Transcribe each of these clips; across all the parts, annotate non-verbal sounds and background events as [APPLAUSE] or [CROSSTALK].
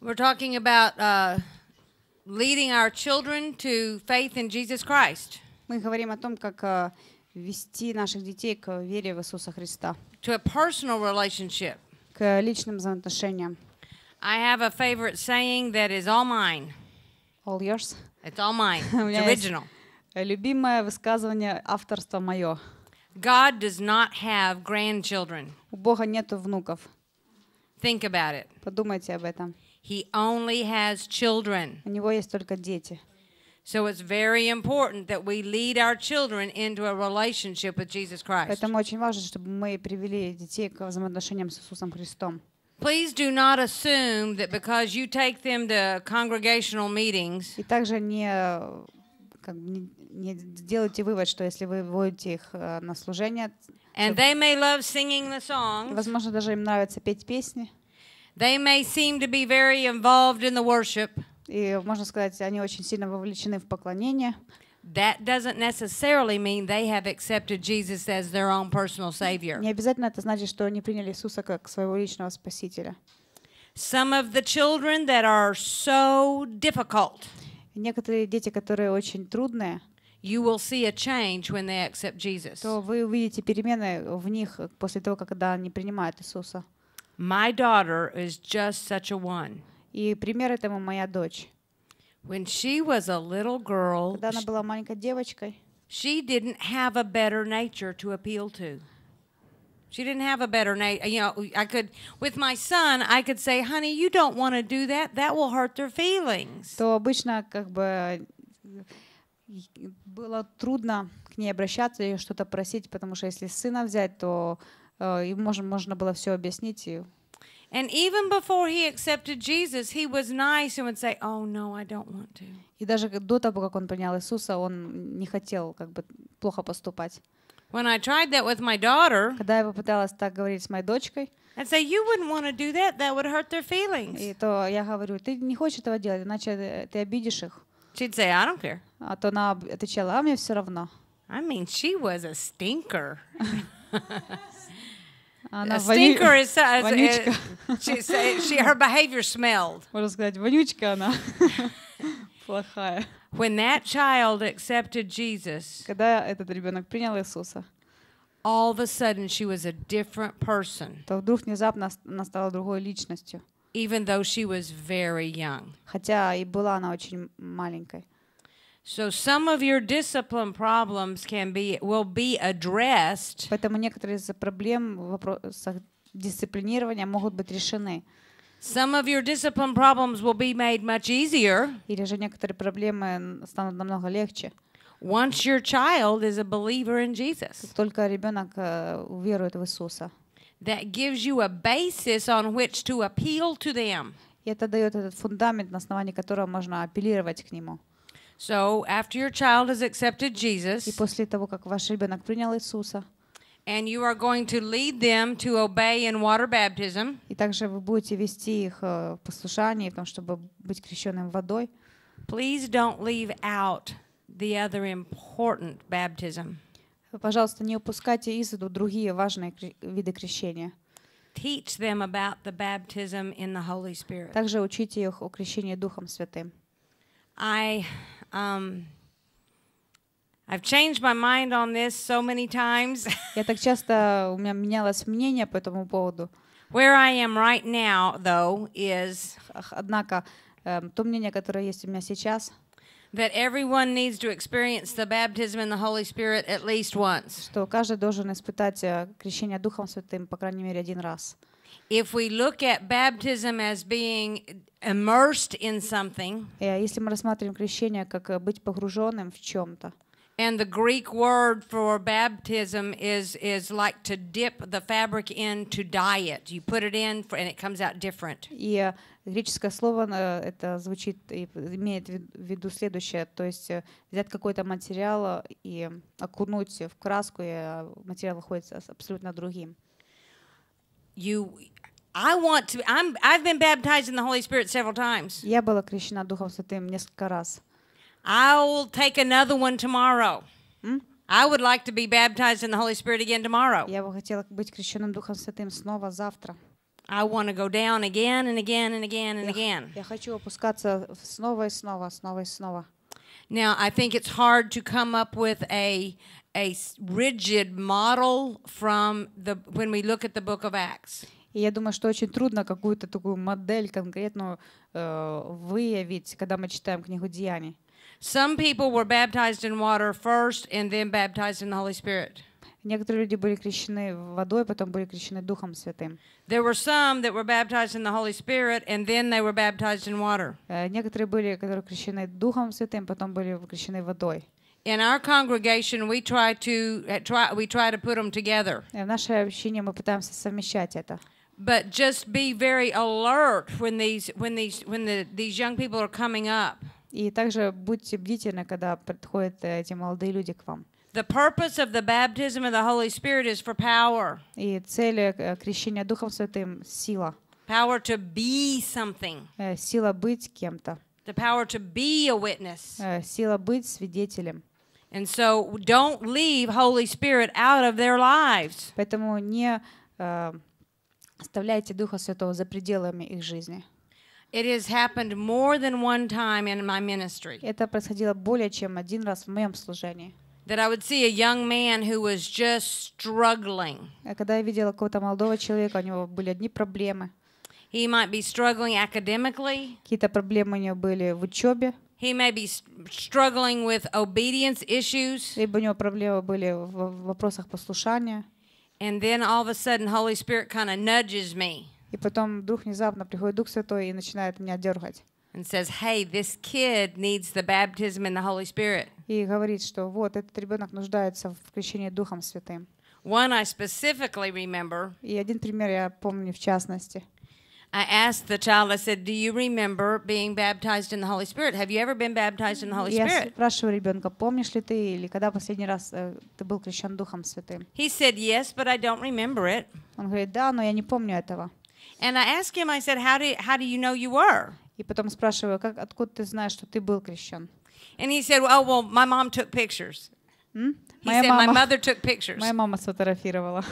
We're talking about uh, leading our children to faith in Jesus Christ, Мы говорим о том, как э, вести наших детей к вере в Иисуса Христа, to a personal relationship. к личным взаимоотношениям. I have a favorite saying that is all mine. All yours. It's all mine. [LAUGHS] У It's меня есть original. э, любимое высказывание авторства мое. God does not have grandchildren. У Бога нету внуков. Think about it. Подумайте об этом. He only has children. У него есть только дети. So it's very important that we lead our children into a relationship with Jesus Christ. Поэтому очень важно, чтобы мы привели детей к взаимоотношениям с Иисусом Христом. Please do not assume that because you take them to congregational meetings, И также не, э, как не, не делайте вывод, что если вы вводите их э, на служение, and they may love singing the songs, возможно, даже им нравится петь песни, they may seem to be very involved in the worship. и, можно сказать, они очень сильно вовлечены в поклонение. That doesn't necessarily mean they have accepted Jesus as their own personal Savior. Не обязательно это значит, что они приняли Иисуса как своего личного Спасителя. Some of the children that are so difficult, некоторые дети, которые очень трудные, you will see a change when they accept Jesus. то вы увидите перемены в них после того, когда они принимают Иисуса. My daughter is just such a one. И пример этому моя дочь. When she was a little girl, Когда она была маленькой девочкой, she didn't have a better nature to appeal to. She didn't have a better nature. You know, I could, with my son, I could say, honey, you don't want to do that. That will hurt their feelings. то обычно как бы было трудно к ней обращаться и что-то просить, потому что если сына взять, то э, ему можно, можно было все объяснить. И, And even before he accepted Jesus, he was nice and would say, oh, no, I don't want to. и даже до того, как он принял Иисуса, он не хотел как бы плохо поступать. When I tried that with my daughter, Когда я попыталась так говорить с моей дочкой, I'd say, you wouldn't want to do that. That would hurt their feelings. и то я говорю, ты не хочешь этого делать, иначе э, ты обидишь их. She'd say, I don't care. А то она отвечала, а мне все равно. I mean, she was a stinker. [LAUGHS] А Она a воню- stinker is, is, вонючка. is she, say- she her behavior smelled. Можно сказать, вонючка она. Плохая. When that child accepted Jesus, Когда этот ребенок принял Иисуса, all of a sudden she was a different person, то вдруг внезапно с- она стала другой личностью. even though she was very young. Хотя и была она очень маленькой. So some of your discipline problems can be will be addressed Поэтому некоторые из проблем в вопросах дисциплинирования могут быть решены. Some of your discipline problems will be made much easier Или же некоторые проблемы станут намного легче. once your child is a believer in Jesus. Только ребенок э, уверует в Иисуса. That gives you a basis on which to appeal to them. И это дает этот фундамент, на основании которого можно апеллировать к нему. So after your child has accepted И Jesus после того, как ваш ребенок принял Иисуса, and you are going to lead them to obey in water baptism, и также вы будете вести их э, в послушании, в том, чтобы быть крещенным водой, please don't leave out the other important baptism. пожалуйста, не упускайте из виду другие важные виды крещения. Teach them about the baptism in the Holy Spirit. Также учите их о крещении Духом Святым. I um I've changed my mind on this so many times. Я так часто, у меня менялось мнение по этому поводу. Where I am right now, though, is Ах, Однако эм, то мнение, которое есть у меня сейчас, that everyone needs to experience the baptism in the Holy Spirit at least once. что каждый должен испытать э, крещение Духом Святым, по крайней мере, один раз. If we look at baptism as being immersed in something, И, э, если мы рассматриваем крещение как э, быть погруженным в чем-то, and the Greek word for baptism is is like to dip the fabric in to dye it. You put it in, for, and it comes out different. и э, греческое слово э, это звучит и имеет в вид- в виду следующее, то есть э, взять какой-то материал э, и окунуть в краску, и э, материал выходит с- абсолютно другим. You, I want to. I'm. I've been baptized in the Holy Spirit several times. Я была крещена Духом Святым несколько раз. I'll take another one tomorrow. М? I would like to be baptized in the Holy Spirit again tomorrow. Я бы хотела быть крещенным Духом Святым снова завтра. I want to go down again and again and again and Я, again. я хочу опускаться в- снова и снова, снова и снова. Now, I think it's hard to come up with a a s- rigid model from the when we look at the book of Acts. И я думаю, что очень трудно какую-то такую модель конкретную э, выявить, когда мы читаем книгу Деяний. Some people were baptized in water first and then baptized in the Holy Spirit. Некоторые люди были крещены водой, потом были крещены Духом Святым. There were some that were baptized in the Holy Spirit and then they were baptized in water. Э, Некоторые были, которые крещены Духом Святым, потом были крещены водой. In our congregation, we try to uh, try we try to put them together. И в наше общение мы пытаемся совмещать это. But just be very alert when these when these when the, these young people are coming up. И также будьте бдительны, когда подходят э, эти молодые люди к вам. The purpose of the baptism of the Holy Spirit is for power. И цель э, крещения Духом Святым — сила. Power to be something. Э, Сила быть кем-то. The power to be a witness. Э, Сила быть свидетелем. And so don't leave Holy Spirit out of their lives. Поэтому не э, оставляйте Духа Святого за пределами их жизни. It has happened more than one time in my ministry Это происходило более чем один раз в моем служении. that I would see a young man who was just struggling. А Когда я видела какого-то молодого человека, у него были одни проблемы. He might be struggling academically. Какие-то проблемы у него были в учебе, He may be s- struggling with obedience issues. либо у него проблемы были в в вопросах послушания. And then all of a sudden, Holy Spirit kind of nudges me И потом вдруг внезапно приходит Дух Святой и начинает меня дергать. and says, Hey, this kid needs the baptism in the Holy Spirit. И говорит, что вот этот ребенок нуждается в крещении Духом Святым. One I specifically remember, И один пример я помню в частности. I asked the child, I said, Do you remember being baptized in the Holy Spirit? Have you ever been baptized in the Holy Я Spirit? спрашиваю ребенка, помнишь ли ты или когда последний раз э, ты был крещен Духом Святым? He said, Yes, but I don't remember it. Он говорит, да, но я не помню этого. And I asked him, I said, How do, how do you know you were? И потом спрашиваю, как, откуда ты знаешь, что ты был крещен? And he said, Oh, well, my mom took pictures. М? He Моя said, My мама, mother took pictures. моя мама сфотографировала.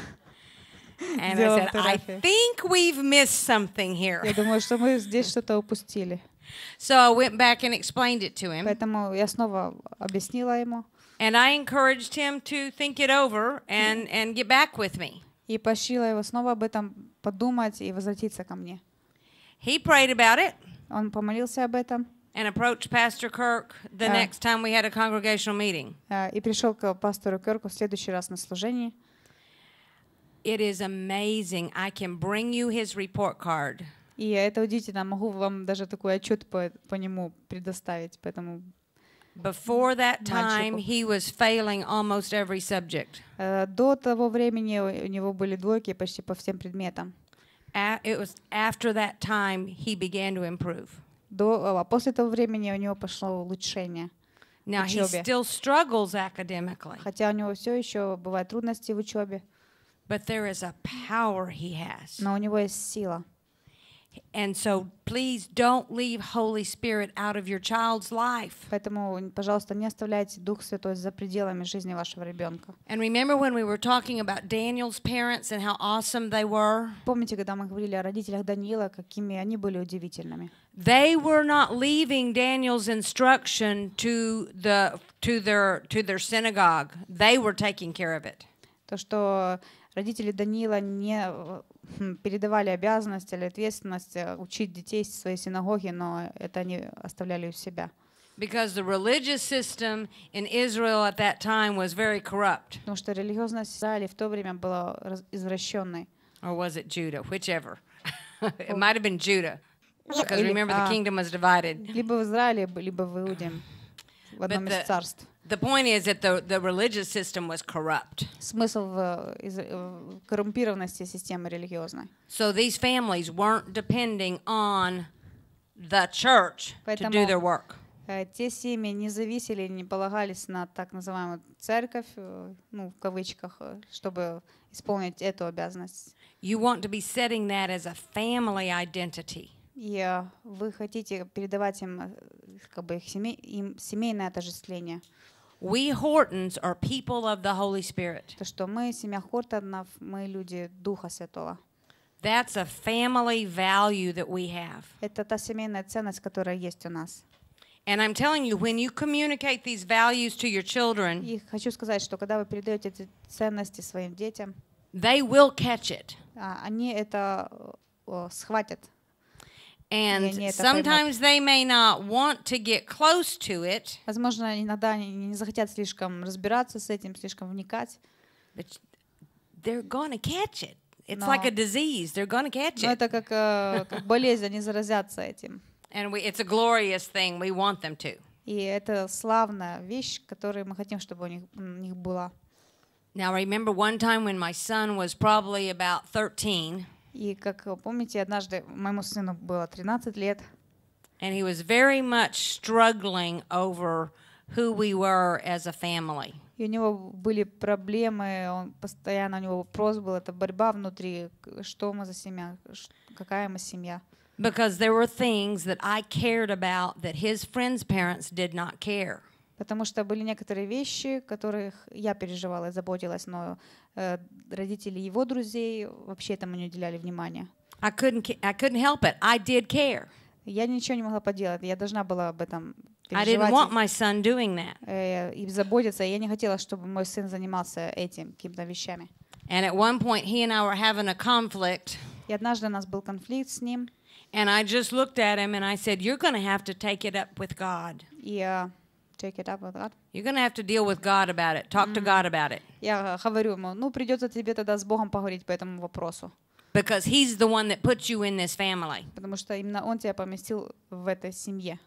And I сделала said, I фотографии. think we've missed something here. Я думаю, что мы здесь что-то упустили. So I went back and explained it to him. Поэтому я снова объяснила ему And I encouraged him to think it over and, and get back with me. и поощрила его снова об этом подумать и возвратиться ко мне. He prayed about it Он помолился об этом And approached Pastor Kirk the Uh. next time we had a congregational meeting. э, и пришел к пастору Керку в следующий раз на служении. It is amazing. I can bring you his report card. И это удивительно, могу вам даже такой отчет по, по нему предоставить. Поэтому Before that time, he was failing almost every subject. э, до того времени у него были двойки почти по всем предметам. It was after that time he began to improve. До, а после того времени у него пошло улучшение. Now he still struggles academically, Хотя у него все еще бывают трудности в учебе, but there is a power he has. но у него есть сила. And so please don't leave Holy Spirit out of your child's life. Поэтому, пожалуйста, не оставляйте Дух Святой за пределами жизни вашего ребенка. And remember when we were talking about Daniel's parents and how awesome they were? Помните, когда мы говорили о родителях Даниила, какими они были удивительными? They were not leaving Daniel's instruction to the to their to their synagogue. They were taking care of it. То, что родители Даниила не э, хм, передавали обязанность или ответственность э, учить детей в своей синагоге, но это они оставляли у себя. Because the religious system in Israel at that time was very corrupt. Потому что религиозность Израиля в то время была раз- извращенной. Or was it Judah? Whichever. it [LAUGHS] might have been Judah. Because Или- remember, the а, kingdom was divided. Либо в Израиле, б- либо в Иуде, в одном the- из царств. The point is that the, the religious system was corrupt. Смысл в, из- в коррумпированности системы религиозной. So these families weren't depending on the church to do Поэтому- their work. Э, Те семьи не зависели, не полагались на так называемую церковь, э, ну, в кавычках, э, чтобы исполнить эту обязанность. You want to be setting that as a family identity. И вы хотите передавать им, э, как бы, их семей, им семейное отождествление. We Hortons are people of the Holy Spirit. То, что мы, семья Хортонов, мы люди Духа Святого. That's a family value that we have. Это та семейная ценность, которая есть у нас. And I'm telling you, when you communicate these values to your children, И хочу сказать, что когда вы передаете эти ценности своим детям, they will catch it. а, они это э, схватят. And они это поймут. sometimes they may not want to get close to it, Возможно, иногда они не захотят слишком разбираться с этим, слишком вникать. but they're going to catch it. It's No. like a disease. They're going to catch Но it. это как, э, [LAUGHS] как болезнь, они заразятся этим. And we, it's a glorious thing. We want them to. И это славная вещь, которую мы хотим, чтобы у них, у них была. Now, I remember one time when my son was probably about 13, И как помните, однажды моему сыну было 13 лет, and he was very much struggling over who we were as a family. и у него были проблемы, он постоянно, у него вопрос был, это борьба внутри, что мы за семья, какая мы семья. Because there were things that I cared about that his friends' parents did not care. Потому что были некоторые вещи, которых я переживала и заботилась, но родители его друзей вообще этому не уделяли внимания. I couldn't, I couldn't help it. I did care. Я ничего не могла поделать, я должна была об этом I didn't want my son doing that. э, и заботиться. Я не хотела, чтобы мой сын занимался этим, какими-то вещами. And at one point, he and I were having a conflict, И однажды у нас был конфликт с ним, and I just looked at him and I said, You're going to have to take it up with God. и э, check it up with God. You're going to have to deal with God about it. Talk to God about it. Я говорю ему, ну придется тебе тогда с Богом поговорить по этому вопросу, Because he's the one that put you in this family. потому что именно он тебя поместил в этой семье.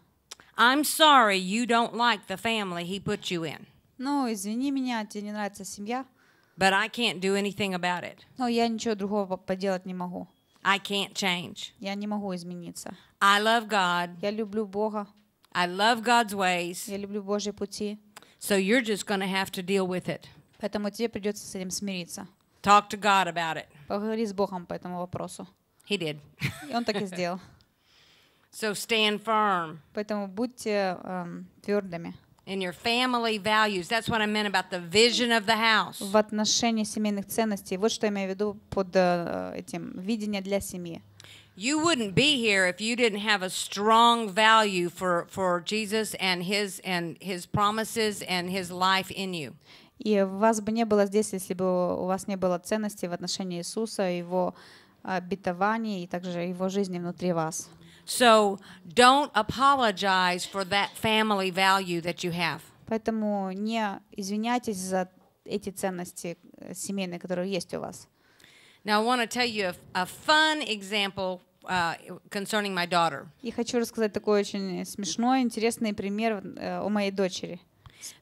I'm sorry you don't like the family he put you in, Ну, извини меня, тебе не нравится семья, but I can't do anything about it. но я ничего другого по- поделать не могу. I can't change. Я не могу измениться. I love God. Я люблю Бога, I love God's ways. я люблю Божьи пути, So you're just going to have to deal with it. поэтому тебе придется с этим смириться. Talk to God about it. Поговори с Богом по этому вопросу. He did. И он так и сделал. [LAUGHS] so stand firm Поэтому будьте эм, твердыми in your family values. That's what I meant about the vision of the house. в отношении семейных ценностей. Вот что я имею в виду под э, этим видение для семьи. You wouldn't be here if you didn't have a strong value for, for Jesus and his and his promises and his life in you. И вас бы не было здесь, если бы у вас не было ценностей в отношении Иисуса, Его обетований и также Его жизни внутри вас. So don't apologize for that family value that you have. Поэтому не извиняйтесь за эти ценности э, семейные, которые есть у вас. Now I want to tell you a, a fun example uh, concerning my daughter. И хочу рассказать такой очень смешной, интересный пример э, о моей дочери.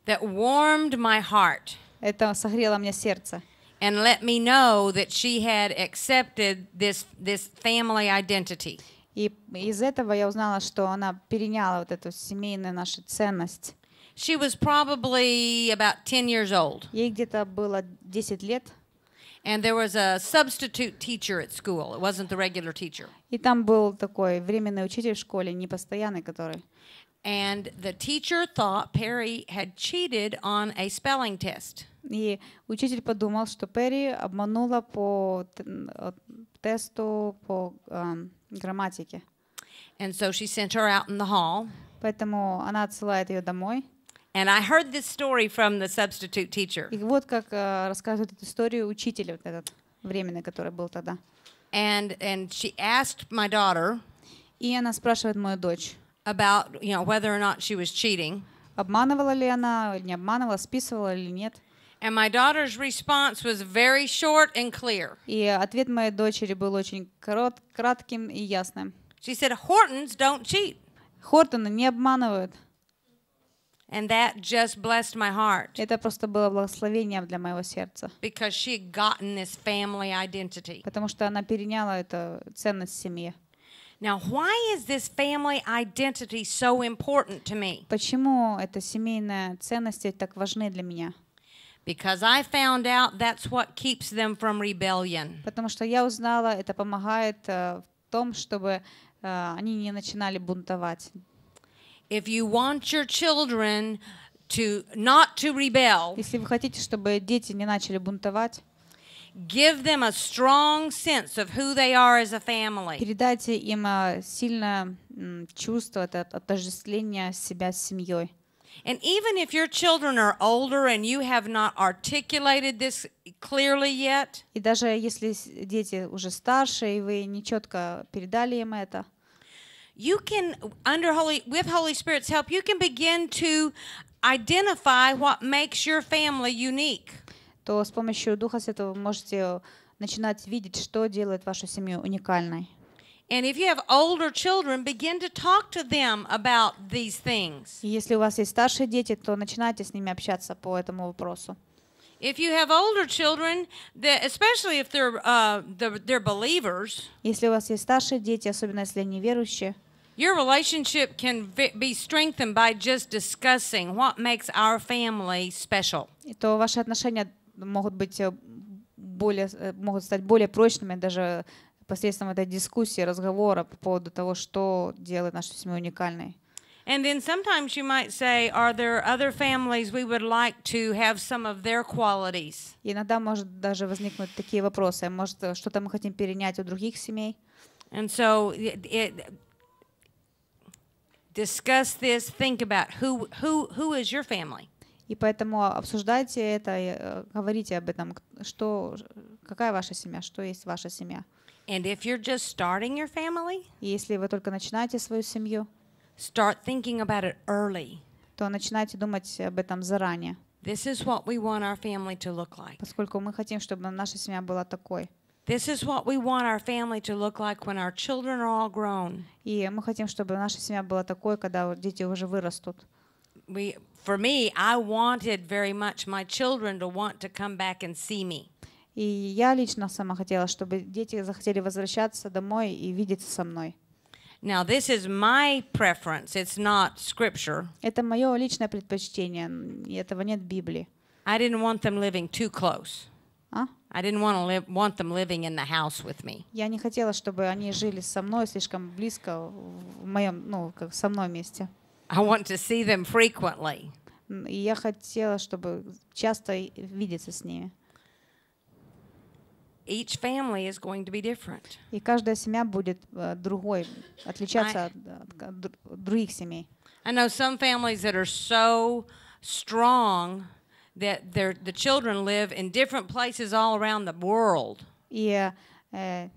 that warmed my heart Это согрело мне сердце. and let me know that she had accepted this this family identity. И из этого я узнала, что она переняла вот эту семейную нашу ценность. She was probably about 10 years old, Ей где-то было 10 лет, and there was a substitute teacher at school. It wasn't the regular teacher. и там был такой временный учитель в школе, непостоянный, который. And the teacher thought Perry had cheated on a spelling test. И учитель подумал, что Перри обманула по т- э, тесту по эм, грамматике. And so she sent her out in the hall. Поэтому она отсылает ее домой. And I heard this story from the substitute teacher. И вот как э, рассказывает эту историю учитель вот этот временный, который был тогда. And and she asked my daughter И она спрашивает мою дочь, about, you know, whether or not she was cheating. обманывала ли она, не обманывала, списывала или нет. And my daughter's response was very short and clear. И ответ моей дочери был очень корот, кратким и ясным. She said, Hortons don't cheat. Хортоны не обманывают. And that just blessed my heart Это просто было благословением для моего сердца. because she had gotten this family identity. Потому что она переняла эту ценность семьи. Now, why is this family identity so important to me? Почему эта семейная ценности так важны для меня? Because I found out that's what keeps them from rebellion. Потому что я узнала, это помогает э, в том, чтобы э, они не начинали бунтовать. If you want your children to not to rebel, Если вы хотите, чтобы дети не начали бунтовать, Give them a strong sense of who they are as a family. Передайте им а, сильное чувство, это отождествление себя с семьей. And even if your children are older and you have not articulated this clearly yet, И даже если дети уже старше, и вы не четко передали им это, you can under holy with Holy Spirit's help, you can begin to identify what makes your family unique. то с помощью Духа Святого вы можете начинать видеть, что делает вашу семью уникальной. And if you have older children, begin to talk to them about these things. И если у вас есть старшие дети, то начинайте с ними общаться по этому вопросу. If you have older children, that especially if they're uh, they're, they're believers, Если у вас есть старшие дети, особенно если они верующие, your relationship can vi- be strengthened by just discussing what makes our family special. и то ваши отношения могут быть э, более, э, могут стать более прочными даже посредством этой дискуссии, разговора по поводу того, что делает нашу семью уникальной. And then sometimes you might say, Are there other families we would like to have some of their qualities? И иногда может даже возникнуть такие вопросы. Может, э, что-то мы хотим перенять у других семей. And so it, it, discuss this, think about who, who, who is your family? И поэтому обсуждайте это, э, говорите об этом, что, какая ваша семья, что есть ваша семья. And if you're just starting your family, если вы только начинаете свою семью, start thinking about it early. то начинайте думать об этом заранее, This is what we want our family to look like. поскольку мы хотим, чтобы наша семья была такой. This is what we want our family to look like when our children are all grown. И мы хотим, чтобы наша семья была такой, когда дети уже вырастут. We, for me, I wanted very much my children to want to come back and see me. И я лично сама хотела, чтобы дети захотели возвращаться домой и видеться со мной. Now, this is my preference. It's not scripture. Это мое личное предпочтение, этого нет в Библии. I didn't want them living too close. А? I didn't want to live, want them living in the house with me. Я не хотела, чтобы они жили со мной слишком близко в моем, ну, как со мной месте. I want to see them frequently. М, И я хотела, чтобы часто и- видеться с ними. Each family is going to be different. И каждая семья будет э, другой, отличаться от, от- от дру- других семей. I know some families that are so strong that their the children live in different places all around the world. И э,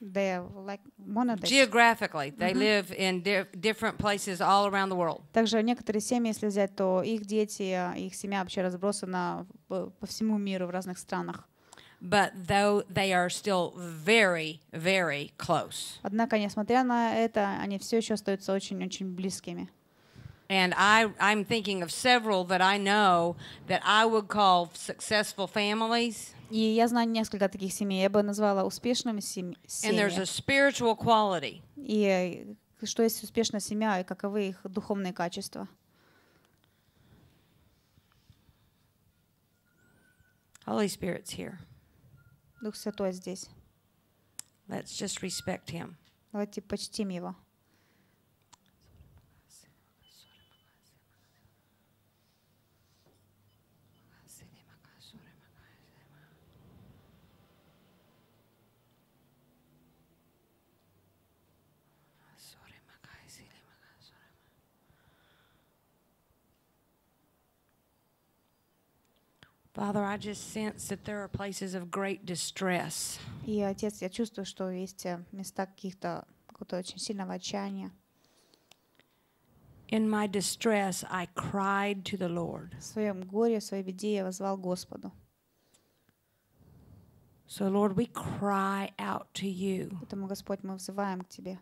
they are like monadics. Geographically, they live in di- different places all around the world. Также некоторые семьи, если взять, то их дети, э, их семья вообще разбросана по, по всему миру в разных странах. But though they are still very, very close. Однако, несмотря на это, они все еще остаются очень-очень близкими. And I, I'm thinking of several that I know that I would call successful families. И я знаю несколько таких семей, я бы назвала успешными сем- And there's a семьями. spiritual quality. И э, что есть успешная семья, и каковы их духовные качества. Holy Spirit's here. Дух Святой здесь. Let's just respect Him. Давайте почтим Его. Father, I just sense that there are places of great distress. И, Отец, я чувствую, что есть э, места каких-то какого-то очень сильного отчаяния. In my distress, I cried to the Lord. В своем горе, в своей беде я возвал Господу. So, Lord, we cry out to you. Поэтому, Господь, мы взываем к Тебе.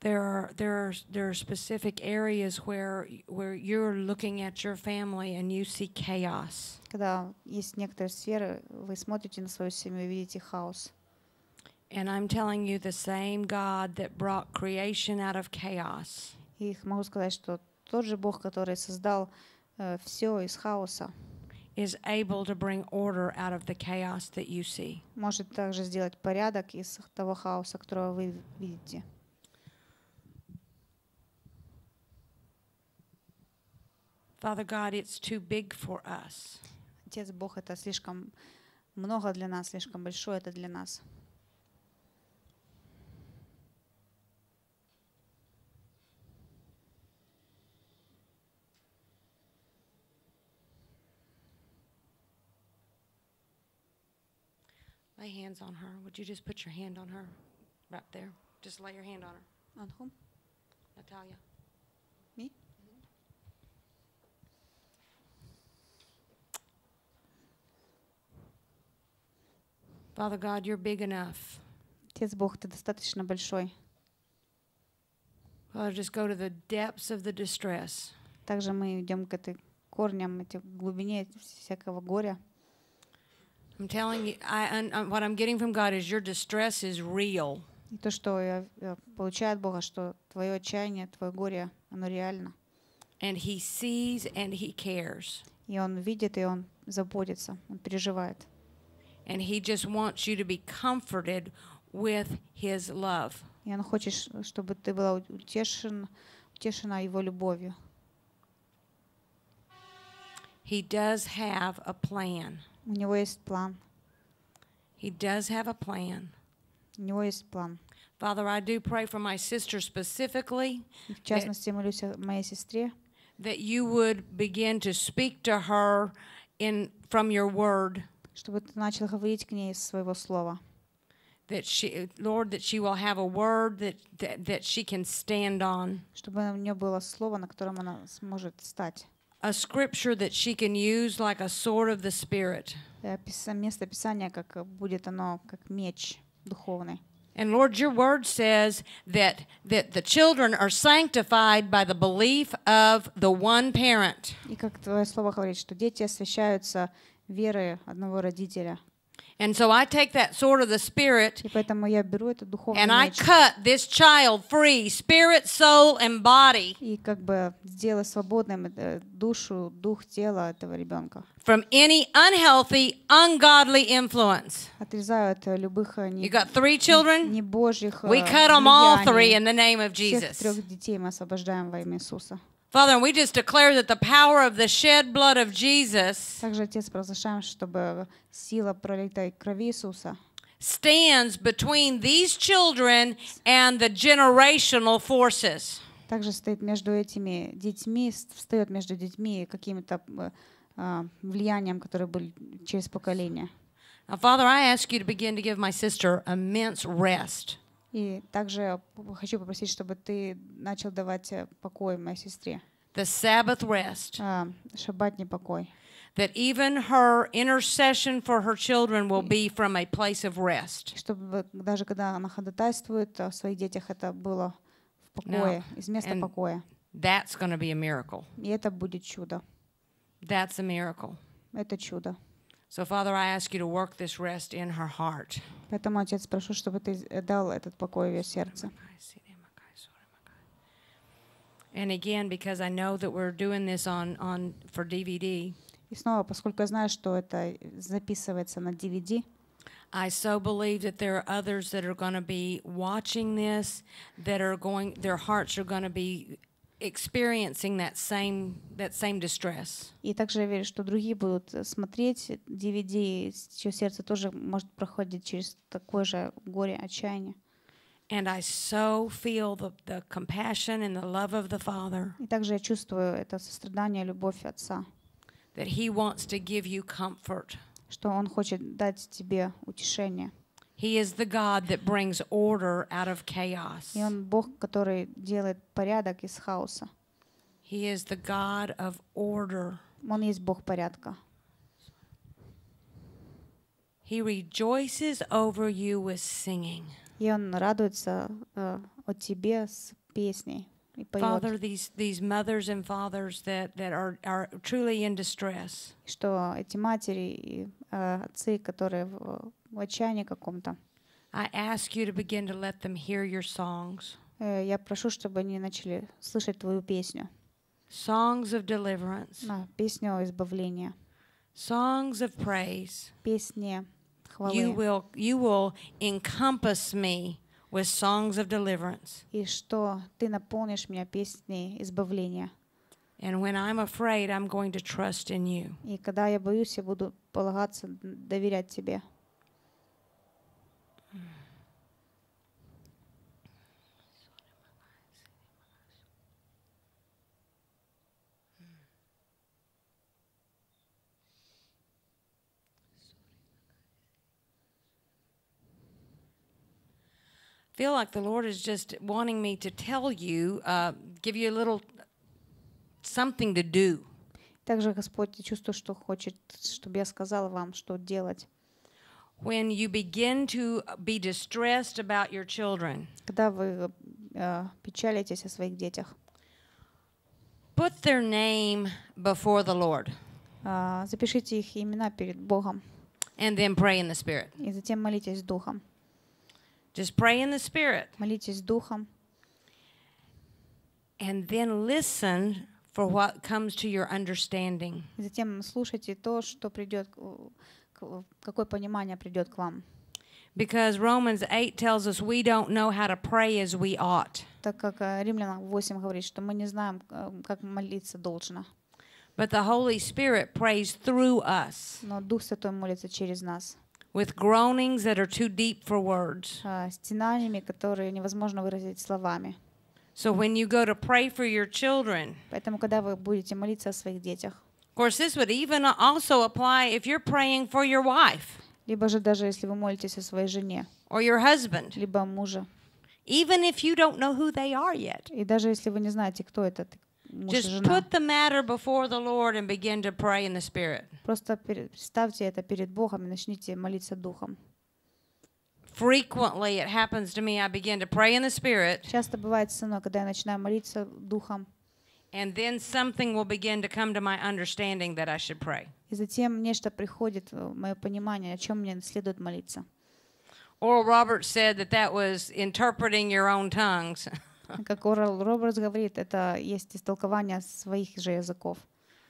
There are there are there are specific areas where where you're looking at your family and you see chaos. Когда есть некоторые сферы, вы смотрите на свою семью и видите хаос. And I'm telling you the same God that brought creation out of chaos И могу сказать, что тот же Бог, который создал все из хаоса, is able to bring order out of the chaos that you see. может также сделать порядок из того хаоса, которого вы видите. Father God, it's too big for us. Отец Бог, это слишком много для нас, слишком большое это для нас. Lay hands on her. Would you just put your hand on her right there? Just lay your hand on her, On whom? Natalia. Me? Father God, you're big enough. Отец Бог, ты достаточно большой. Father, just go to the depths of the distress. Также мы идем к этой корням, этой глубине всякого горя. I'm telling you, I, and, uh, what I'm getting from God is your distress is real. И то, что я, я получаю от Бога, что твое отчаяние, твое горе, оно реально. And He sees and He cares. И Он видит, и Он заботится, Он переживает. And He just wants you to be comforted with His love. И Он хочет, ш- чтобы ты была утешен, утешена Его любовью. He does have a plan. У Него есть план. He does have a plan. У Него есть план. Father, I do pray for my sister specifically И в частности, молюсь о моей сестре, that you would begin to speak to her in from your word Чтобы ты начал говорить к ней из своего слова. that she Lord that she will have a word that that, that she can stand on Чтобы у нее было слово, на котором она сможет стать. a scripture that she can use like a sword of the spirit Место Писания, как э, будет оно, как меч духовный. and Lord your word says that that the children are sanctified by the belief of the one parent И как твое слово говорит, что дети освящаются верой одного родителя. and so I take that sword of the spirit and I cut this child free spirit soul and body э, from any unhealthy, ungodly influence. Э, э, You got three children? We э, cut them all three in the name of Jesus. трех детей мы освобождаем во имя Иисуса. Father, we just declare that the power of the shed blood of Jesus Также, Отец, провозглашаем, чтобы сила пролитой крови Иисуса stands between these children and the generational forces. также стоит между этими детьми, с- встает между детьми и каким-то э, а, влиянием, которые были через поколения. Now, Father, I ask you to begin to give my sister immense rest. И также хочу попросить, чтобы ты начал давать э, покой моей сестре, The Sabbath rest. а, шаббатний покой, That even her intercession for her children will be from a place of rest. чтобы даже когда она ходатайствует о своих детях, это было в покое, из места покоя. That's going to be a miracle. И это будет чудо. That's a miracle. Это чудо. So, Father, I ask you to work this rest in her heart. Поэтому, Отец, прошу, чтобы ты э, дал этот покой в ее сердце. And again, because I know that we're doing this on, on for DVD, И снова, поскольку я знаю, что это записывается на DVD, I so believe that there are others that are going to be watching this, that are going, their hearts are going to be experiencing that same that same distress. и также я верю, что другие будут э, смотреть DVD, чье сердце тоже может проходить через такое же горе, отчаяние. And I so feel the, the compassion and the love of the Father И также я чувствую это сострадание, любовь Отца, that He wants to give you comfort. что Он хочет дать тебе утешение. He is the God that brings order out of chaos. И Он Бог, который делает порядок из хаоса. He is the God of order. Он есть Бог порядка. He rejoices over you with singing. И Он радуется э, о тебе с песней. И поет, Father, these, these mothers and fathers that, that are, are truly in distress, что эти матери и э, отцы, которые в, отчаянии каком-то, I ask you to begin to let them hear your songs. я прошу, чтобы они начали слышать твою песню, Songs of deliverance, на песню избавления, songs of praise. песни хвалы. You will, you will encompass me with songs of deliverance. И что ты наполнишь меня песней избавления. And when I'm afraid, I'm going to trust in you. И когда я боюсь, я буду полагаться, доверять тебе. Feel like the Lord is just wanting me to tell you, uh, give you a little something to do. Также Господь я чувствую, что хочет, чтобы я сказала вам, что делать. When you begin to be distressed about your children, Когда вы э, печалитесь о своих детях, put their name before the Lord а, запишите их имена перед Богом and then pray in the Spirit. и затем молитесь Духом. Just pray in the Spirit Молитесь Духом and then listen for what comes to your understanding. и затем слушайте то, что придет, к- к- какое понимание придет к вам. Because Romans 8 tells us we don't know how to pray as we ought. Так как э, Римлянам 8 говорит, что мы не знаем, э, как молиться должно. But the Holy Spirit prays through us Но Дух Святой молится через нас. with groanings that are too deep for words. а, стенаниями, которые невозможно выразить словами. So when you go to pray for your children, Поэтому, когда вы будете молиться о своих детях, of course, this would even also apply if you're praying for your wife либо же даже если вы молитесь о своей жене, or your husband, либо о муже, even if you don't know who they are yet. и даже если вы не знаете, кто это, т- муж и Just жена, put the matter before the Lord and begin to pray in the Spirit. просто пере- представьте это перед Богом и начните молиться Духом. Frequently, it happens to me, I begin to pray in the Spirit, Часто бывает со мной, когда я начинаю молиться Духом, and then something will begin to come to my understanding that I should pray. и затем нечто приходит в мое понимание, о чем мне следует молиться. Oral Roberts said that that was interpreting your own tongues. [LAUGHS] Как Орел Робертс говорит, это есть истолкование своих же языков.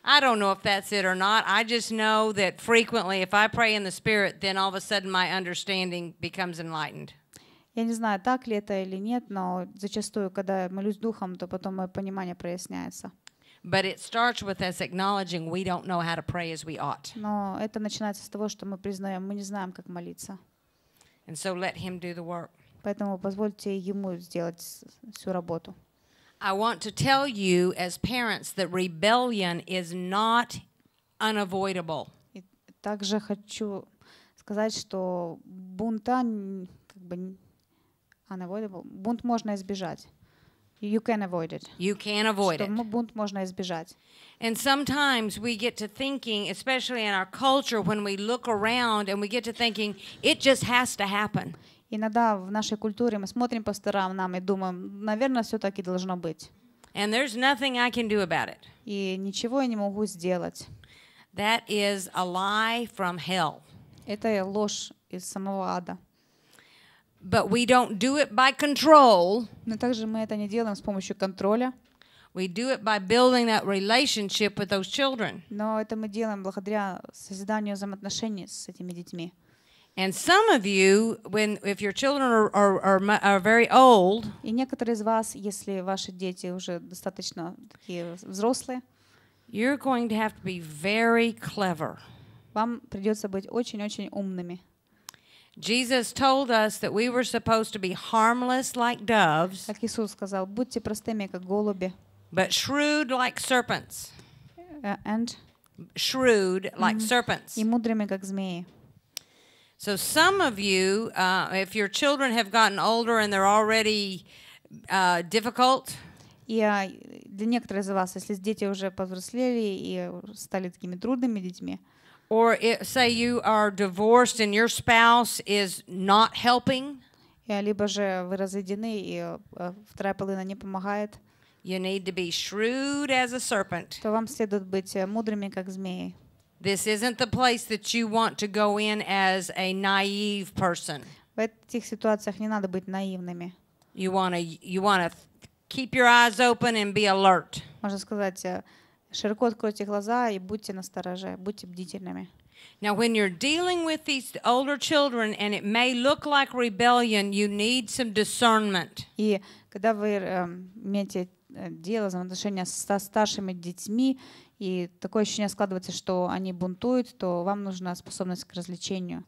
I don't know if that's it or not. I just know that frequently, if I pray in the Spirit, then all of a sudden my understanding becomes enlightened. Я не знаю, так ли это или нет, но зачастую, когда я молюсь духом, то потом мое понимание проясняется. But it starts with us acknowledging we don't know how to pray as we ought. Но это начинается с того, что мы признаем, мы не знаем, как молиться. And so let Him do the work. Поэтому позвольте ему сделать с- всю работу. I want to tell you, as parents, that rebellion is not unavoidable. И также хочу сказать, что бунта н- как бы н- unavoidable. бунт можно избежать. You can avoid it. You can avoid Что it. м- бунт можно избежать. And sometimes we get to thinking, especially in our culture, when we look around and we get to thinking, it just has to happen. Иногда в нашей культуре мы смотрим по сторонам и думаем, наверное, все так и должно быть. And there's nothing I can do about it. И ничего я не могу сделать. That is a lie from hell. Это ложь из самого ада. But we don't do it by control. Но также мы это не делаем с помощью контроля, We do it by building that relationship with those children. но это мы делаем благодаря созиданию взаимоотношений с этими детьми. And some of you, when if your children are, are, are, mu- are very old, И некоторые из вас, если ваши дети уже достаточно такие взрослые, you're going to have to be very clever. вам придется быть очень-очень умными. Jesus told us that we were supposed to be harmless like doves, Как Иисус сказал, будьте простыми, как голуби, but shrewd like serpents. э, and Shrewd like serpents. и мудрыми, как змеи. So some of you, uh, if your children have gotten older and they're already uh, difficult, И а, для некоторых из вас, если дети уже повзрослели и стали такими трудными детьми, or it, say you are divorced and your spouse is not helping, и, а, либо же вы разведены, и э, вторая половина не помогает, you need to be shrewd as a serpent. то вам следует быть э, мудрыми, как змеи. This isn't the place that you want to go in as a naive person. В этих ситуациях не надо быть наивными. You want to you want to keep your eyes open and be alert. Можно сказать, э, широко откройте глаза и будьте настороже, будьте бдительными. Now, when you're dealing with these older children and it may look like rebellion, you need some discernment. И когда вы э, имеете э, дело, взаимоотношения со старшими детьми, и такое ощущение складывается, что они бунтуют, то вам нужна способность к развлечению.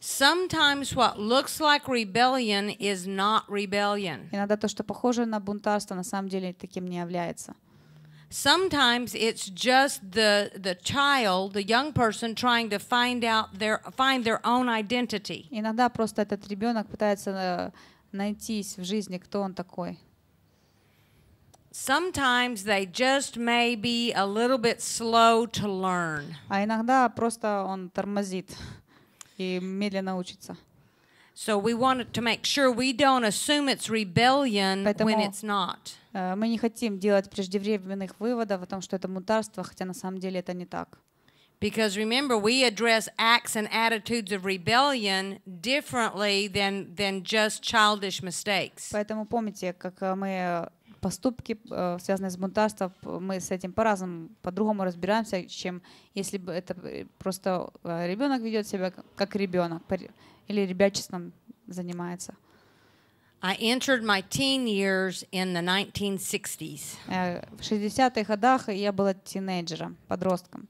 Sometimes what looks like rebellion is not rebellion. Иногда то, что похоже на бунтарство, на самом деле таким не является. Sometimes it's just the the child, the young person trying to find out their find their own identity. Иногда просто этот ребенок пытается э, найтись в жизни, кто он такой. Sometimes they just may be a little bit slow to learn. А иногда просто он тормозит и медленно учится. So we want to make sure we don't assume it's rebellion when Поэтому- it's not. Э, Мы не хотим делать преждевременных выводов о том, что это мутарство, хотя на самом деле это не так. Because remember, we address acts and attitudes of rebellion differently than, than just childish mistakes. Поэтому помните, как э, мы э, поступки, э, связанные с бунтарством, мы с этим по-разному, по-другому разбираемся, чем если бы это э, просто ребенок ведет себя как ребенок или ребячеством занимается. I entered my teen years in the 1960s, Э, В 60-х годах я была тинейджером, подростком.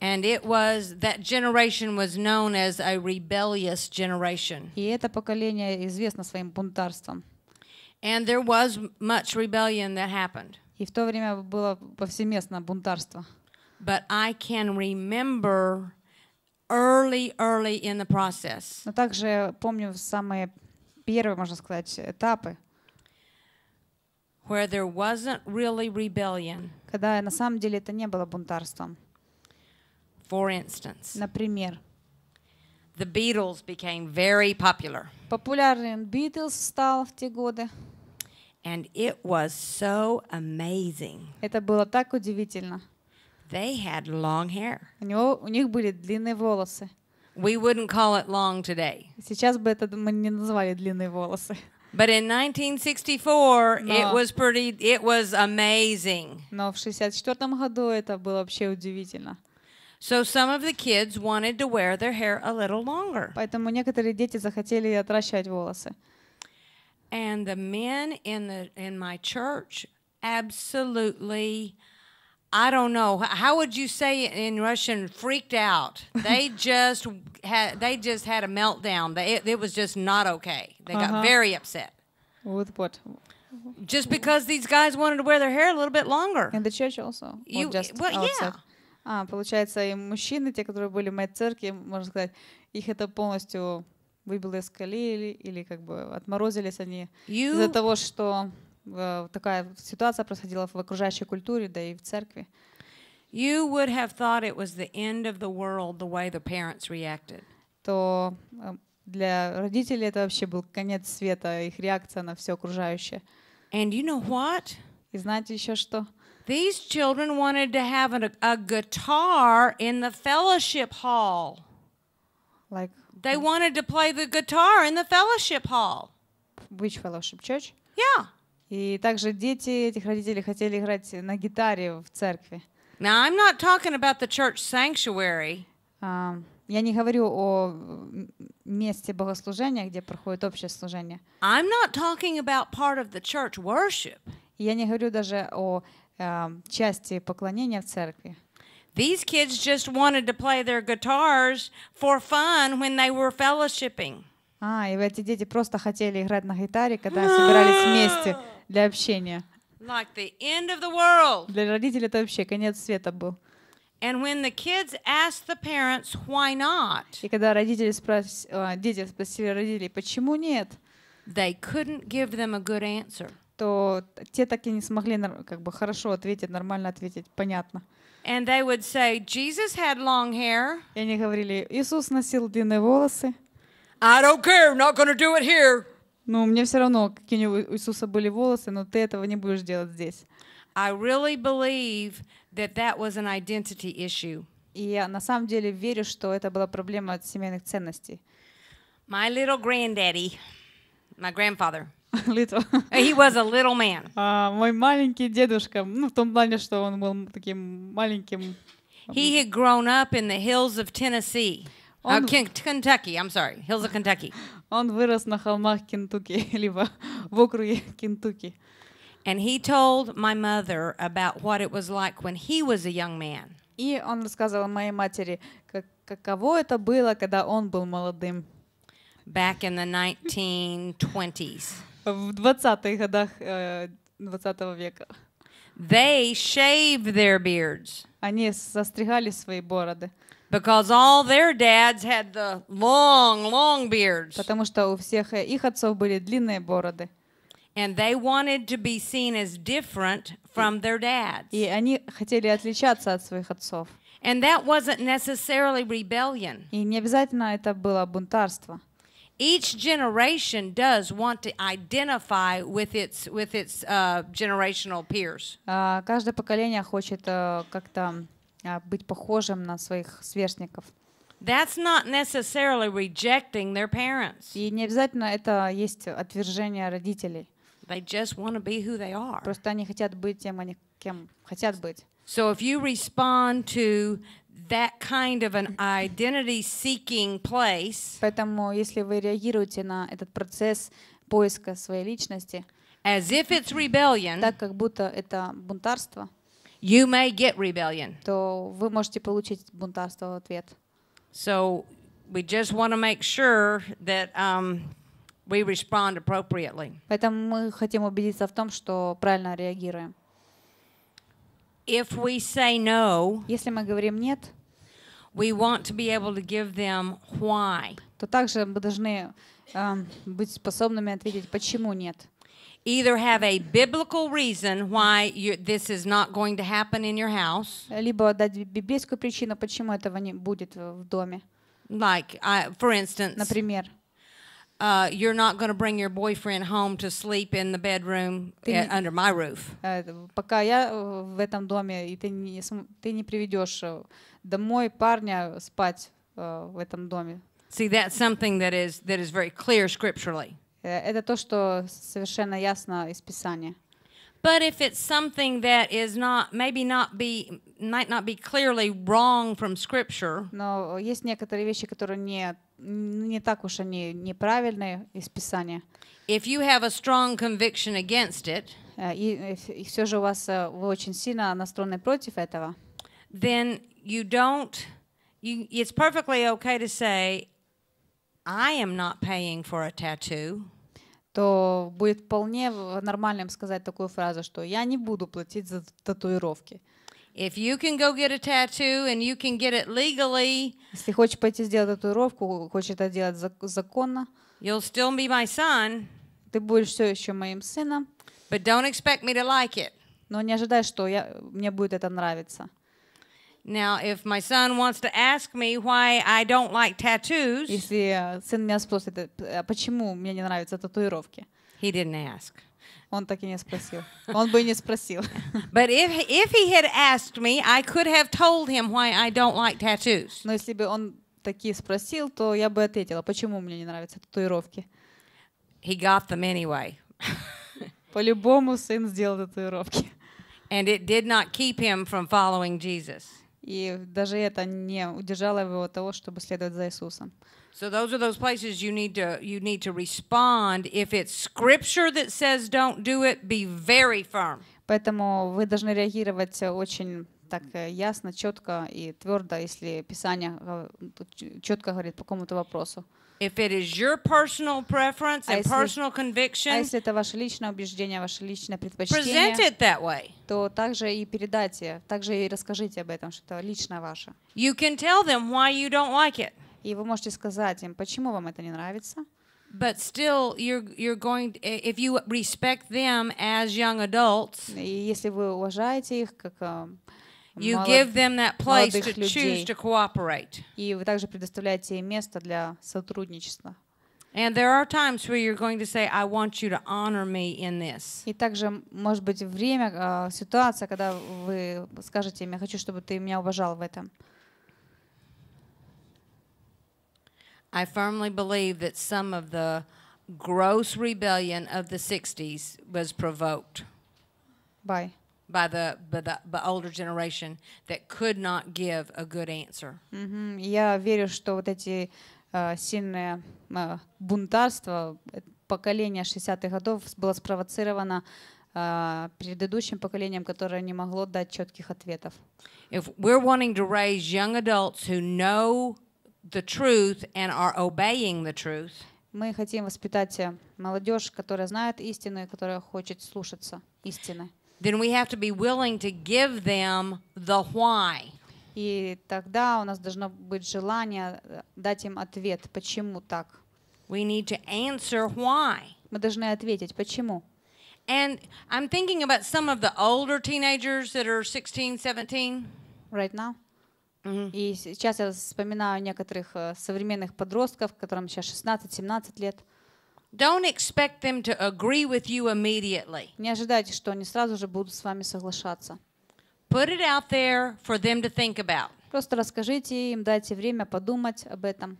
and it was that generation was known as a rebellious generation. И это поколение известно своим бунтарством. And there was much rebellion that happened. И в то время было повсеместно бунтарство. But I can remember early, early in the process Но также помню самые первые, можно сказать, этапы, where there wasn't really rebellion. когда на самом деле это не было бунтарством. For instance, Например, the Beatles became very popular, популярным Битлз стал в те годы. and it was so amazing. Это было так удивительно. They had long hair. У, него, у них были длинные волосы. We wouldn't call it long today. Сейчас бы это мы не назвали длинные волосы. But in 1964, it No. was pretty, it was amazing. Но в 64 году это было вообще удивительно. So some of the kids wanted to wear their hair a little longer. Поэтому некоторые дети захотели отращивать волосы. And the men in the in my church absolutely I don't know h- how would you say it in Russian freaked out. They [LAUGHS] just had they just had a meltdown. They, it, it was just not okay. They got Uh-huh. very upset. Вот вот. Just because these guys wanted to wear their hair a little bit longer. In the church also? Or You- just well, outside? yeah. А, получается, и мужчины, те, которые были в моей церкви, можно сказать, их это полностью выбило из колеи или, как бы отморозились они из-за You того, что э, такая ситуация происходила в окружающей культуре, да и в церкви. you would have thought it was the end of the world the way the parents reacted. то э, для родителей это вообще был конец света, их реакция на все окружающее. And you know what? И знаете еще что? These children wanted to have a, a guitar in the fellowship hall. Like, They wanted to play the guitar in the fellowship hall. which fellowship church? Yeah. И также дети этих родителей хотели играть на гитаре в церкви. Now, I'm not talking about the church sanctuary. А, Я не говорю о месте богослужения, где проходит общее служение. I'm not talking about part of the church worship. Я не говорю даже о э, части поклонения в церкви. These kids just wanted to play their guitars for fun when they were fellowshipping. А, и эти дети просто хотели играть на гитаре, когда собирались вместе для общения. Like the end of the world. Для родителей это вообще конец света был. And when the kids asked the parents why not, И когда родители спрос... а, дети спросили родителей, почему нет, they couldn't give them a good answer. то те так и не смогли как бы хорошо ответить, нормально ответить, понятно. And they would say, Jesus had long hair. И они говорили, Иисус носил длинные волосы, I don't care, not going to do it here. ну мне все равно, какие у него- у Иисуса были волосы, но ты этого не будешь делать здесь. I really believe that that was an identity issue. И я на самом деле верю, что это была проблема от семейных ценностей. My little granddaddy, my grandfather, [LAUGHS] Little. he was a little man. А, мой маленький дедушка, ну в том плане, что он был таким маленьким, He had grown up in the hills of Tennessee. Uh, Он- Ken- Kentucky, I'm sorry, hills of Kentucky. он вырос на холмах Кентукки, [LAUGHS] либо в округе Кентукки. And he told my mother about what it was like when he was a young man. И он рассказывал моей матери, как, каково это было, когда он был молодым. back in the 1920s. В 20-х годах э, 20 века. They shaved their beards Они состригали свои бороды, because all their dads had the long, long beards. потому что у всех их отцов были длинные бороды. And they wanted to be seen as different from their dads. И они хотели отличаться от своих отцов. And that wasn't necessarily rebellion. И не обязательно это было бунтарство. Each generation does want to identify with its with its uh, generational peers. А, Каждое поколение хочет э, как-то а, быть похожим на своих сверстников. That's not necessarily rejecting their parents. И не обязательно это есть отвержение родителей. They just want to be who they are. Просто они хотят быть тем, они кем хотят быть. So if you respond to that kind of an identity seeking place Поэтому, если вы реагируете на этот процесс поиска своей личности, as if it's rebellion, так как будто это бунтарство, you may get rebellion. то вы можете получить бунтарство в ответ. So we just want to make sure that um, we respond appropriately. Поэтому мы хотим убедиться в том, что правильно реагируем. If we say no, Если мы говорим нет, we want to be able to give them why. то также мы должны эм, быть способными ответить, почему нет. Either have a biblical reason why you, this is not going to happen in your house, Либо дать библейскую причину, почему этого не будет в доме. like, I, for instance, Например, uh, you're not going to bring your boyfriend home to sleep in the bedroom Ты uh, не- under my roof. э, пока я э, в этом доме, и ты не, см- ты не приведешь э, домой парня спать э, в этом доме. See, that's something that is that is very clear scripturally. Э, Это то, что совершенно ясно из Писания. But if it's something that is not maybe not be might not be clearly wrong from scripture, Но есть некоторые вещи, которые не, не так уж они неправильные из Писания. if you have a strong conviction against it, Э, И, и все же у вас вы очень сильно настроены против этого, then you don't you it's perfectly okay to say I am not paying for a tattoo. то будет вполне нормальным сказать такую фразу, что я не буду платить за татуировки. If you can go get a tattoo and you can get it legally, Если хочешь пойти сделать татуировку, хочешь это делать зак- законно, you'll still be my son, ты будешь все еще моим сыном, but don't expect me to like it. но не ожидай, что я, мне будет это нравиться. Now, if my son wants to ask me why I don't like tattoos, Если э, сын меня спросит, э, а почему мне не нравятся татуировки, he didn't ask. он так и не спросил. Он бы и не спросил. But if if he had asked me, I could have told him why I don't like tattoos. Но если бы он такие спросил, то я бы ответила, почему мне не нравятся татуировки. He got them anyway. По-любому сын сделал татуировки. And it did not keep him from following Jesus. И даже это не удержало его от того, чтобы следовать за Иисусом. So those are those places you need to you need to respond. If it's scripture that says don't do it, be very firm. Поэтому вы должны реагировать очень так э, ясно, четко и твердо, если Писание э, четко говорит по какому-то вопросу. If it is your personal preference А and если- personal А conviction, если это ваше личное убеждение, ваше личное present предпочтение, it that way. то также и передайте, также и расскажите об этом, что это личное ваше. You can tell them why you don't like it. И вы можете сказать им, почему вам это не нравится. But still, you're you're going. If you respect them as young adults, И если вы уважаете их как э, you молод- give them that place молодых to choose людей. to cooperate. и вы также предоставляете им место для сотрудничества. And there are times where you're going to say, "I want you to honor me in this." И также может быть время, э, ситуация, когда вы скажете им, я хочу, чтобы ты меня уважал в этом. I firmly believe that some of the gross rebellion of the '60s was provoked Бай. By the by the, the older generation that could not give a good answer. Я верю, что вот эти э, сильные э, бунтарства э, поколения 60-х годов было спровоцировано предыдущим поколениям, которое не могло дать четких ответов. If we're wanting to raise young adults who know the truth and are obeying the truth, Мы хотим воспитать молодежь, которая знает истину и которая хочет слушаться истины. Then we have to be willing to give them the why. И тогда у нас должно быть желание э, дать им ответ, почему так. We need to answer why. Мы должны ответить, почему. And I'm thinking about some of the older teenagers that are 16, 17. Right now. Mhm. И сейчас я вспоминаю некоторых э, современных подростков, которым сейчас 16-17 лет. Don't expect them to agree with you immediately. Не ожидайте, что они сразу же будут с вами соглашаться. Put it out there for them to think about. Просто расскажите им, дайте время подумать об этом.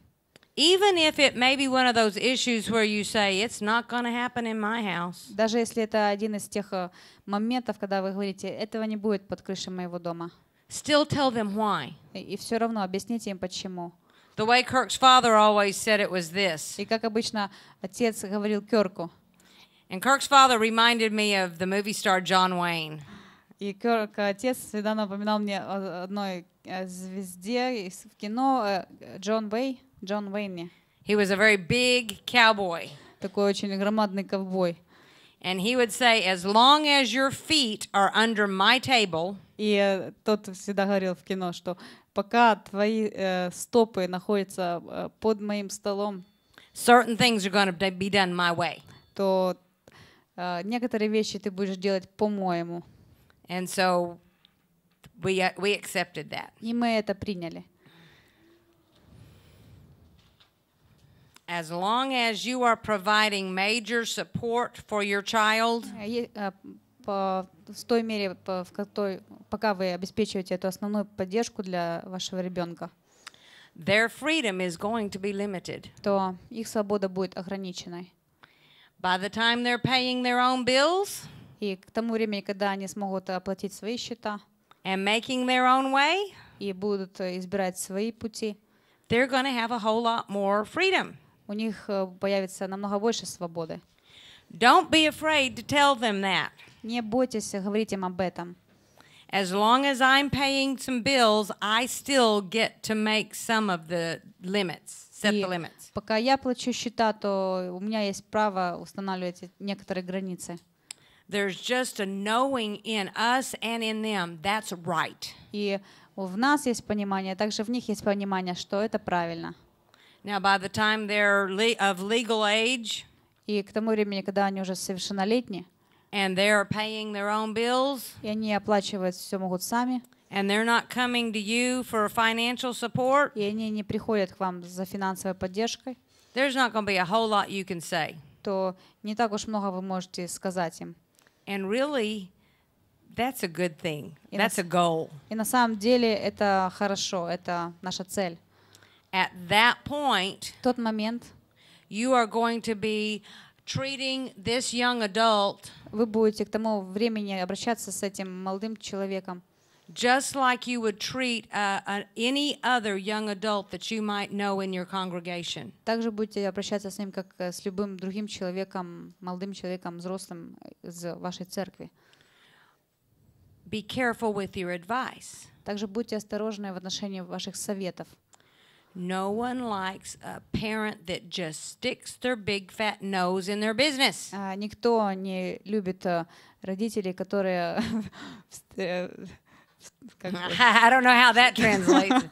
Even if it may be one of those issues where you say, it's not going to happen in my house. Даже если это один из тех э, моментов, когда вы говорите, этого не будет под крышей моего дома. Still tell them why. И, все равно объясните им, почему. The way Kirk's father always said it was this. И как обычно отец говорил Керку. And Kirk's father reminded me of the movie star John Wayne. И Керк, отец всегда напоминал мне о одной э, звезде из- в кино э, Джон Уэй, Джон Уэйни. He was a very big cowboy. Такой очень громадный ковбой. And he would say, as long as your feet are under my table, И э, тот всегда говорил в кино, что пока твои э, стопы находятся э, под моим столом, certain things are going to be done my way. то э, некоторые вещи ты будешь делать по-моему. And so we, uh, we accepted that. И мы это приняли. As long as you are providing major support for your child, Э, э, по, в той мере, по- в какой, пока вы обеспечиваете эту основную поддержку для вашего ребенка, their freedom is going to be limited. то их свобода будет ограниченной. By the time they're paying their own bills И к тому времени, когда они смогут оплатить свои счета and making their own way, и будут э, избирать свои пути, they're going to have a whole lot more freedom. у них э, появится намного больше свободы. Don't be afraid to tell them that. Не бойтесь говорить им об этом. As long as I'm paying some bills, I still get to make some of the limits, set the limits. пока я плачу счета, то у меня есть право устанавливать некоторые границы. There's just a knowing in us and in them that's right. И в нас есть понимание, также в них есть понимание, что это правильно. Now, by the time they're of legal age И к тому времени, когда они уже совершеннолетние, and they're paying their own bills и они оплачивать все могут сами, and they're not coming to you for financial support, и они не приходят к вам за финансовой поддержкой, there's not going to be a whole lot you can say. то не так уж много вы можете сказать им. And really, that's a good thing. И That's на a goal. И на самом деле это хорошо, это наша цель. At that point, В тот момент you are going to be treating this young adult вы будете к тому времени обращаться с этим молодым человеком, just like you would treat uh, uh, any other young adult that you might know in your congregation. также будете обращаться с ним, как э, с любым другим человеком, молодым человеком, взрослым из вашей церкви. Be careful with your advice. Также будьте осторожны в отношении ваших советов. No one likes a parent that just sticks their big fat nose in their business. А, Никто не любит э, родителей, которые э, I don't know how that translates.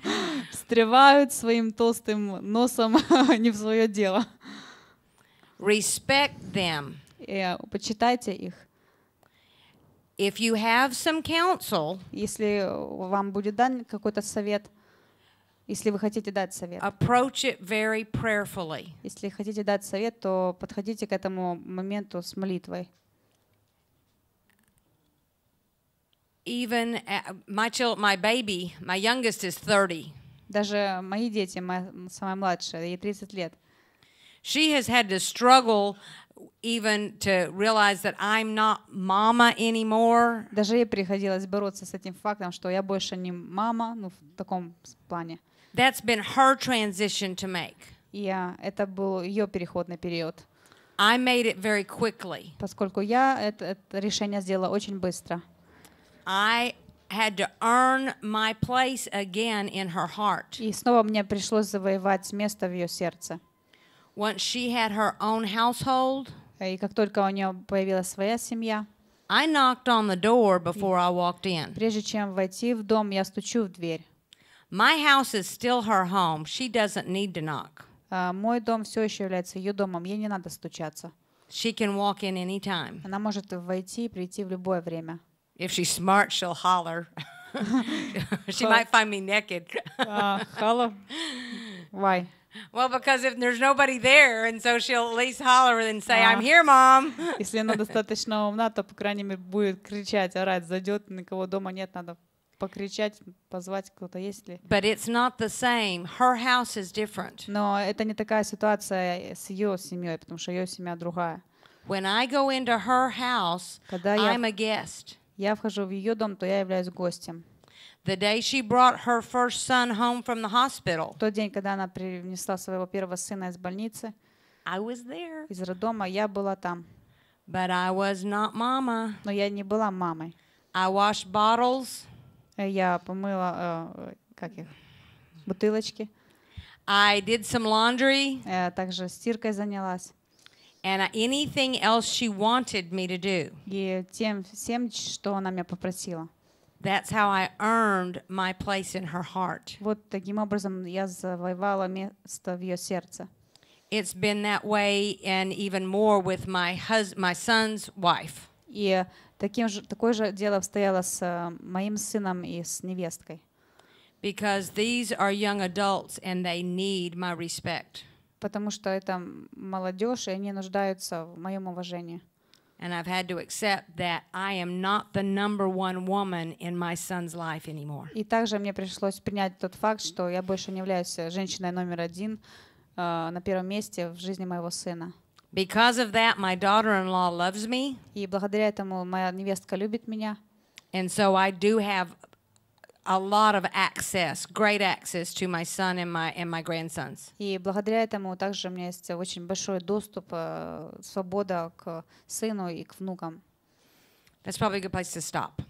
встревают своим толстым носом не в свое дело. Respect them. И, э, почитайте их. If you have some counsel, Если вам будет дан какой-то совет, если вы хотите дать совет, approach it very prayerfully. если хотите дать совет, то подходите к этому моменту с молитвой. Even uh, my child, my baby, my youngest is 30. Даже мои дети, моя самая младшая, ей 30 лет, She has had to struggle even to realize that I'm not mama anymore. даже ей приходилось бороться с этим фактом, что я больше не мама, ну, в таком плане. That's been her transition to make. А, это был ее переходный период. I made it very quickly. поскольку я это, это решение сделала очень быстро. I had to earn my place again in her heart. И снова мне пришлось завоевать место в ее сердце. Once she had her own household, И как только у нее появилась своя семья, I knocked on the door before I walked in. прежде чем войти в дом, я стучу в дверь. My house is still her home. She doesn't need to knock. А, Мой дом все еще является ее домом, ей не надо стучаться. She can walk in anytime. Она может войти и прийти в любое время. If she's smart, she'll holler. [LAUGHS] she might find me naked. Hello. Why? well, because if there's nobody there, and so she'll at least holler and say, I'm here, mom. Если она [LAUGHS] достаточно умна, то, по крайней мере, будет кричать, орать, зайдет, никого дома нет, надо покричать, позвать, кто-то есть ли. But it's not the same. Her house is different. Но это не такая ситуация с ее семьей, потому что ее семья другая. When I go into her house, Когда я, I'm a guest. я вхожу в ее дом, то я являюсь гостем. The day she brought her first son home from the hospital, тот день, когда она принесла своего первого сына из больницы, I was there. из роддома, я была там. But I was not mama. Но я не была мамой. I washed bottles. Э, Я помыла, э, как их, бутылочки. I did some laundry Э, Также стиркой занялась. and I- anything else she wanted me to do. И тем всем, что она меня попросила. That's how I earned my place in her heart. Вот таким образом я завоевала место в ее сердце. It's been that way and even more with my hus- my son's wife. И Таким же, такое же дело обстояло с э, моим сыном и с невесткой. Because these are young adults and they need my respect. Потому что это молодежь, и они нуждаются в моем уважении. And I've had to accept that I am not the number one woman in my son's life anymore. И также мне пришлось принять тот факт, что я больше не являюсь женщиной номер один э, на первом месте в жизни моего сына. Because of that, my daughter in law loves me. И благодаря этому моя невестка любит меня. And so I do have a lot of access, great access to my son and my and my grandsons. И благодаря этому также у меня есть очень большой доступ, э, свобода к сыну и к внукам. That's probably a good place to stop.